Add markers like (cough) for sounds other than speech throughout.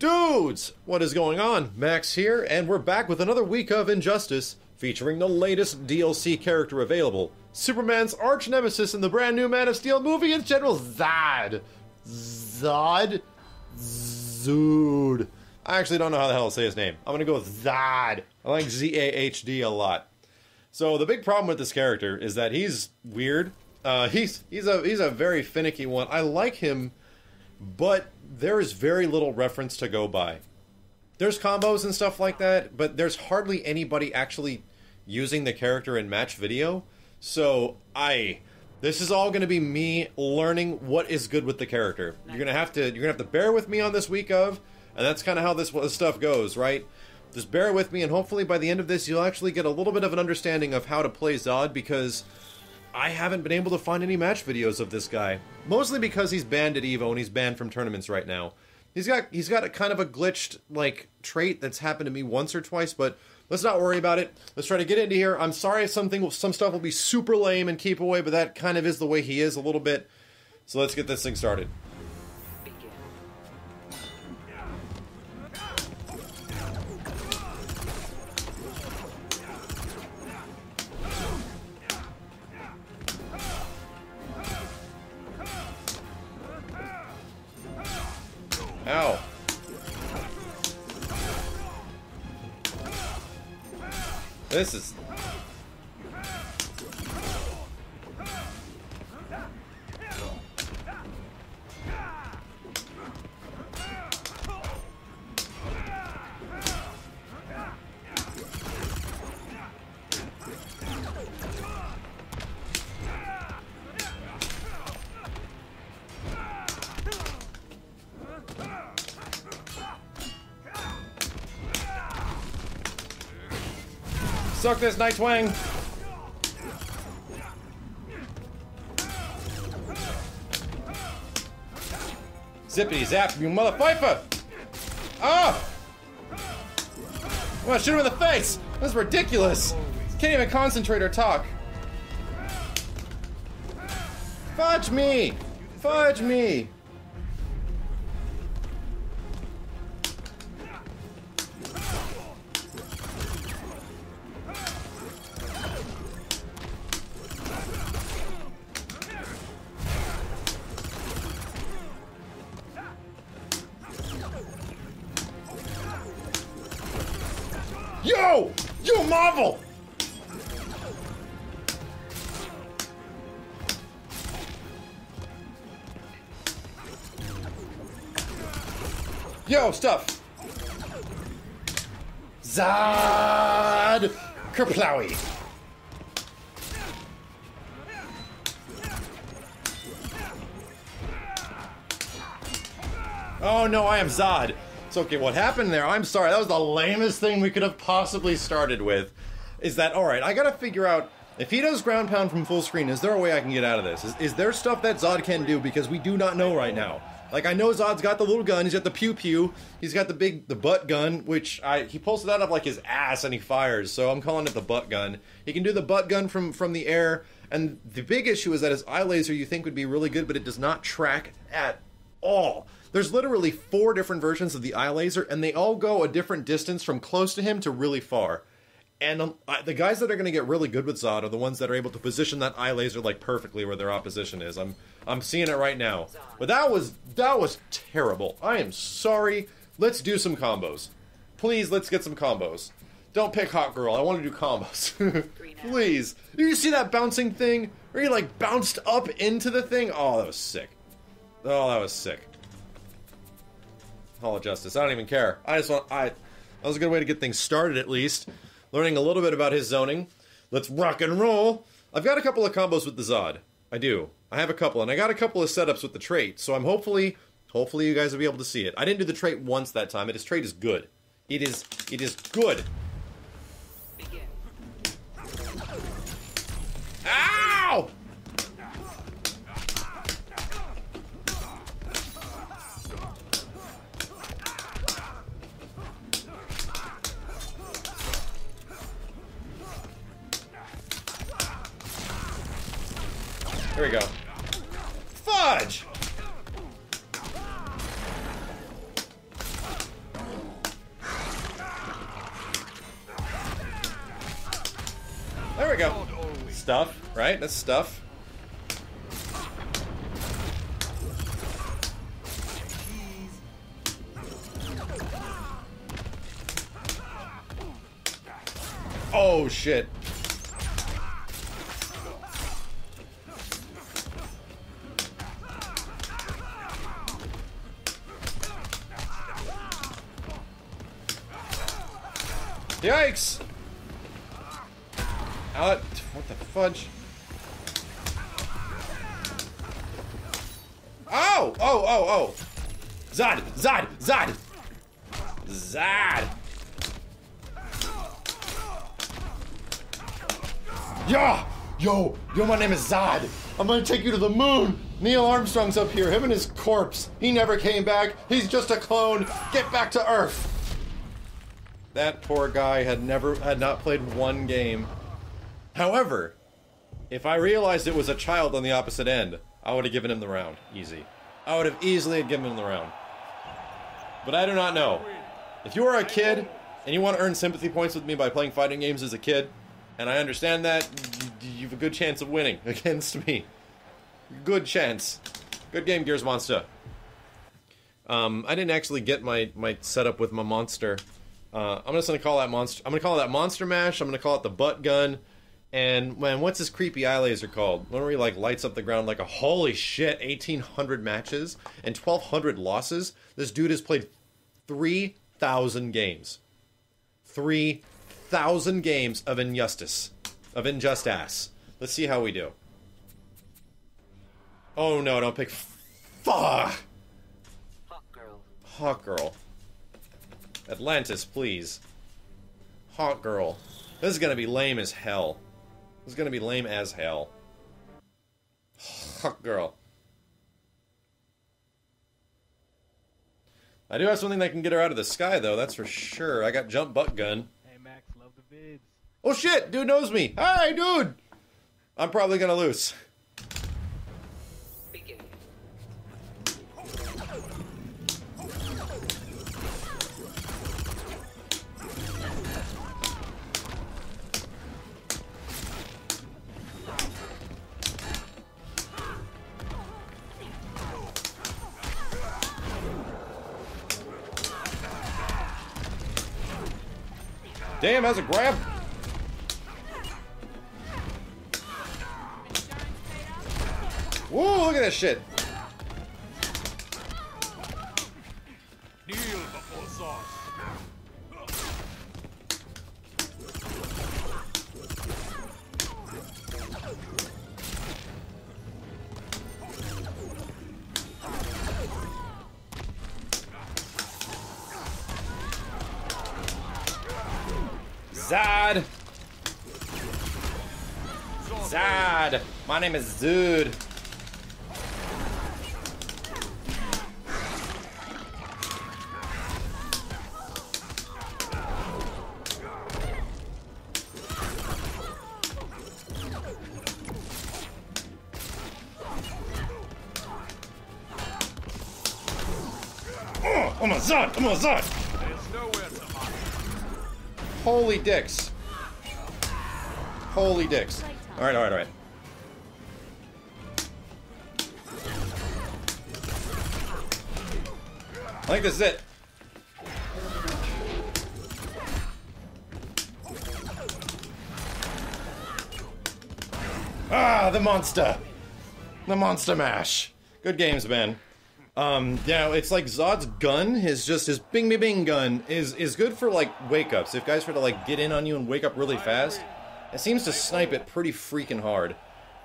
Dudes, what is going on? Max here, and we're back with another week of Injustice, featuring the latest DLC character available Superman's arch nemesis in the brand new Man of Steel movie is General Zod. Zod? Zood. I actually don't know how the hell to say his name. I'm gonna go with Zod. I like Z A H D a lot. So the big problem with this character is that he's weird. Uh, he's he's a he's a very finicky one. I like him, but there is very little reference to go by. There's combos and stuff like that, but there's hardly anybody actually using the character in match video. So I this is all going to be me learning what is good with the character. You're going to have to you're going to have to bear with me on this week of, and that's kind of how this stuff goes, right? Just bear with me, and hopefully by the end of this, you'll actually get a little bit of an understanding of how to play Zod because I haven't been able to find any match videos of this guy. Mostly because he's banned at Evo and he's banned from tournaments right now. He's got he's got a kind of a glitched like trait that's happened to me once or twice, but let's not worry about it. Let's try to get into here. I'm sorry if something some stuff will be super lame and keep away, but that kind of is the way he is a little bit. So let's get this thing started. This is... Suck this, Nightwing! Zippity zap, you mother fifer! Ah! Want to shoot him in the face! That's ridiculous! Can't even concentrate or talk. Fudge me! Fudge me! Yo! You Marvel! Yo, stuff! Zod! Kerplowy! Oh no, I am Zod! It's okay, what happened there, I'm sorry, that was the lamest thing we could have possibly started with. Is that, alright, I gotta figure out, if he does ground pound from full screen, is there a way I can get out of this? Is, is there stuff that Zod can do, because we do not know right now. Like, I know Zod's got the little gun, he's got the pew-pew, he's got the big, the butt gun, which I, he pulls that up like his ass and he fires, so I'm calling it the butt gun. He can do the butt gun from, from the air, and the big issue is that his eye laser you think would be really good, but it does not track at all. There's literally four different versions of the eye laser, and they all go a different distance from close to him to really far. And um, I, the guys that are going to get really good with Zod are the ones that are able to position that eye laser like perfectly where their opposition is. I'm I'm seeing it right now. But that was that was terrible. I am sorry. Let's do some combos. Please, let's get some combos. Don't pick Hot Girl. I want to do combos. (laughs) Please. Did you see that bouncing thing? Where he like bounced up into the thing? Oh, that was sick. Oh, that was sick. Hall of Justice. I don't even care. I just want. I. That was a good way to get things started, at least. Learning a little bit about his zoning. Let's rock and roll. I've got a couple of combos with the Zod. I do. I have a couple, and I got a couple of setups with the trait. So I'm hopefully, hopefully you guys will be able to see it. I didn't do the trait once that time. It his trait is good. It is. It is good. Here we go. Fudge! There we go. Stuff, right? That's stuff. Oh, shit. Yikes! Out. What the fudge? Oh! Oh, oh, oh! Zod! Zod! Zod! Zod! Yeah! Yo! Yo, my name is Zod! I'm gonna take you to the moon! Neil Armstrong's up here, him and his corpse. He never came back. He's just a clone. Get back to Earth! That poor guy had never had not played one game. However, if I realized it was a child on the opposite end, I would have given him the round. Easy. I would have easily given him the round. But I do not know. If you are a kid and you want to earn sympathy points with me by playing fighting games as a kid, and I understand that, you have a good chance of winning (laughs) against me. Good chance. Good game, Gears Monster. Um, I didn't actually get my, my setup with my monster. Uh, I'm just gonna call that monster. I'm gonna call that monster mash. I'm gonna call it the butt gun. And man, what's his creepy eye laser called? Where he like lights up the ground like a holy shit, 1,800 matches and 1,200 losses. This dude has played 3,000 games. 3,000 games of injustice, of injustice. Let's see how we do. Oh no, don't pick. Fuck. Hot girl. Hawk girl. Atlantis, please. Hawk girl. This is gonna be lame as hell. This is gonna be lame as hell. Hawk girl. I do have something that can get her out of the sky, though. That's for sure. I got jump butt gun. Hey Max, love the vids. Oh shit, dude knows me. Hi, dude. I'm probably gonna lose. Damn, has a grab. Whoa, look at that shit. Zad. Zad. My name is Zood. Oh, I'm a Zod! I'm Zod! There's nowhere to hide. Holy dicks. Holy dicks. Alright, alright, alright. I think this is it. Ah, the monster! The monster mash! Good games, man. Um, yeah, it's like Zod's gun, his just his bing bing bing gun is is good for like wake ups. If guys try to like get in on you and wake up really fast, it seems to snipe it pretty freaking hard.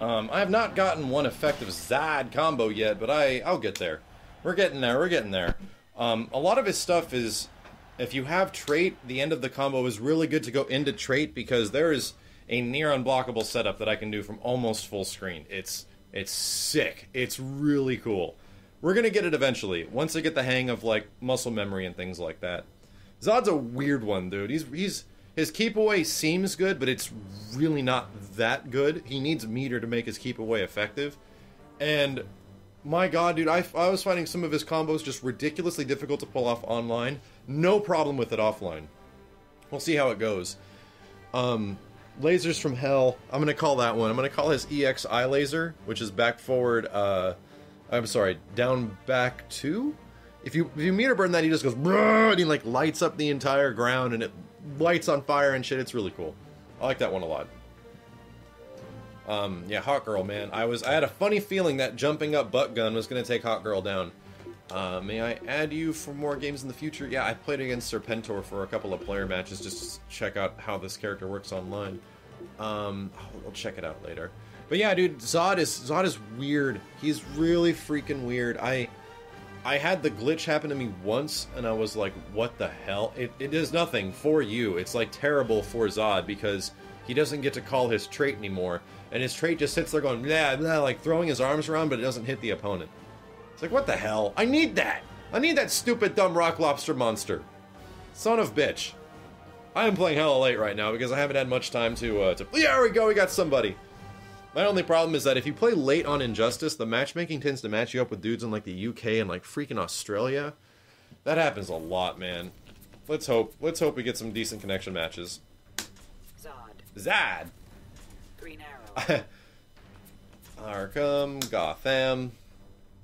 Um, I have not gotten one effective Zod combo yet, but I I'll get there. We're getting there. We're getting there. Um, a lot of his stuff is, if you have trait, the end of the combo is really good to go into trait because there is a near unblockable setup that I can do from almost full screen. It's it's sick. It's really cool. We're gonna get it eventually once I get the hang of like muscle memory and things like that. Zod's a weird one, dude. He's he's his keep away seems good, but it's really not that good. He needs meter to make his keep away effective. And my god, dude, I, I was finding some of his combos just ridiculously difficult to pull off online. No problem with it offline. We'll see how it goes. Um, Lasers from Hell. I'm gonna call that one. I'm gonna call his EX eye laser, which is back forward. Uh, I'm sorry, down back two. If you if you meter burn that, he just goes and he like lights up the entire ground and it lights on fire and shit. It's really cool. I like that one a lot. Um, yeah, Hot Girl, man. I was I had a funny feeling that jumping up butt gun was gonna take Hot Girl down. Uh, may I add you for more games in the future? Yeah, I played against Serpentor for a couple of player matches just to check out how this character works online. Um, I'll check it out later. But yeah, dude, Zod is Zod is weird. He's really freaking weird. I I had the glitch happen to me once, and I was like, "What the hell?" It it does nothing for you. It's like terrible for Zod because he doesn't get to call his trait anymore, and his trait just sits there going blah blah, like throwing his arms around, but it doesn't hit the opponent. It's like, what the hell? I need that. I need that stupid dumb rock lobster monster. Son of bitch. I am playing hella late right now because I haven't had much time to uh, to. Yeah, there we go. We got somebody. My only problem is that if you play late on Injustice, the matchmaking tends to match you up with dudes in like the UK and like freaking Australia. That happens a lot, man. Let's hope. Let's hope we get some decent connection matches. Zod. Zad. Green Arrow. (laughs) Arkham, Gotham,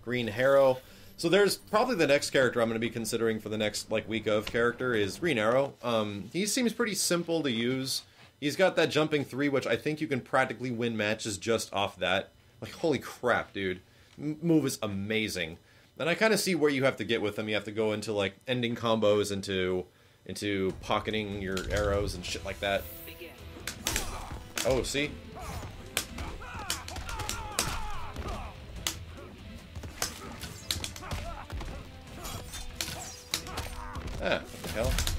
Green Harrow. So there's probably the next character I'm going to be considering for the next like week of character is Green Arrow. Um, he seems pretty simple to use. He's got that jumping three, which I think you can practically win matches just off that. Like holy crap, dude! M- move is amazing. And I kind of see where you have to get with him. You have to go into like ending combos, into into pocketing your arrows and shit like that. Oh, see? Ah, what the hell?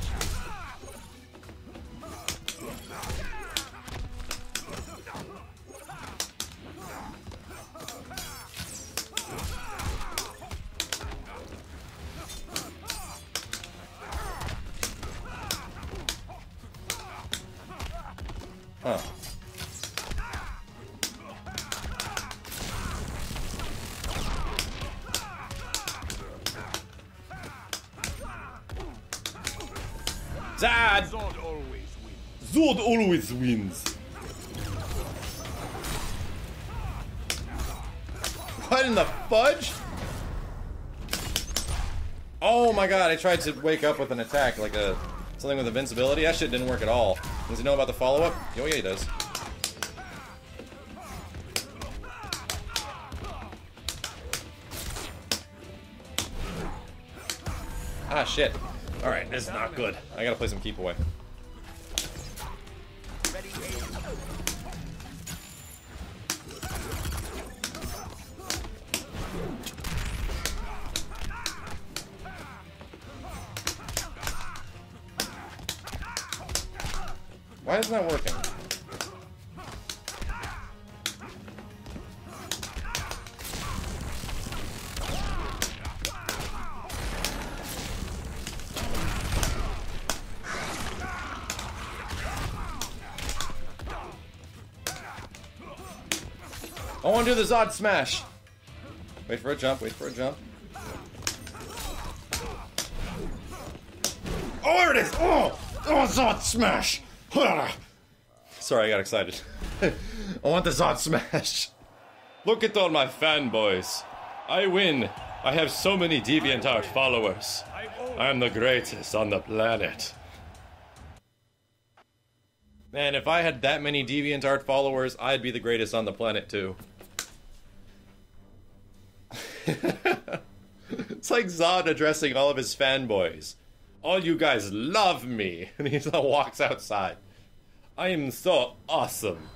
Zad! Zod always wins. Zod always wins. What in the fudge? Oh my god, I tried to wake up with an attack, like a something with invincibility. That shit didn't work at all. Does he know about the follow-up? Oh yeah, he does. Ah shit. Alright, this is not good. I gotta play some keep away. Why isn't that working? Want to do the Zod smash. Wait for a jump, wait for a jump. Oh, there it is! Oh! Oh, Zod smash! (laughs) Sorry, I got excited. (laughs) I want the Zod smash. (laughs) Look at all my fanboys. I win. I have so many DeviantArt followers. I am the greatest on the planet. Man, if I had that many DeviantArt followers, I'd be the greatest on the planet too. (laughs) it's like Zod addressing all of his fanboys. All you guys love me. (laughs) And he just walks outside. I am so awesome.